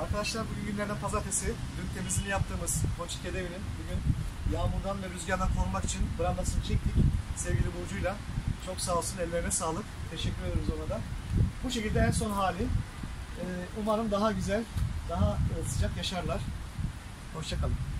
Arkadaşlar bugün günlerden pazartesi. Dün temizliğini yaptığımız Ponçik Kedevi'nin bugün yağmurdan ve rüzgardan korumak için brandasını çektik sevgili Burcu'yla. Çok sağ olsun ellerine sağlık. Teşekkür ederiz ona da. Bu şekilde en son hali. Ee, umarım daha güzel, daha e, sıcak yaşarlar. Hoşçakalın.